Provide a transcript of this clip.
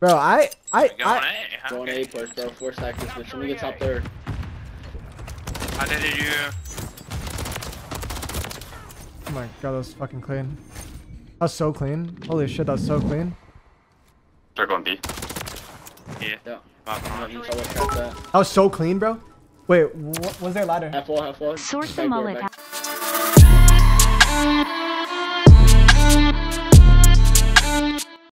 Bro, I, I, Going I, A. Going Okay. A push, bro. Four stack bitch. Let me get top third. How did you? oh my god, that was fucking clean. That was so clean. Holy shit, that was so clean. They're going B. Yeah. Yeah. I that. Was so clean, bro. Wait, what was there ladder? Half wall, half wall. Source the mullet.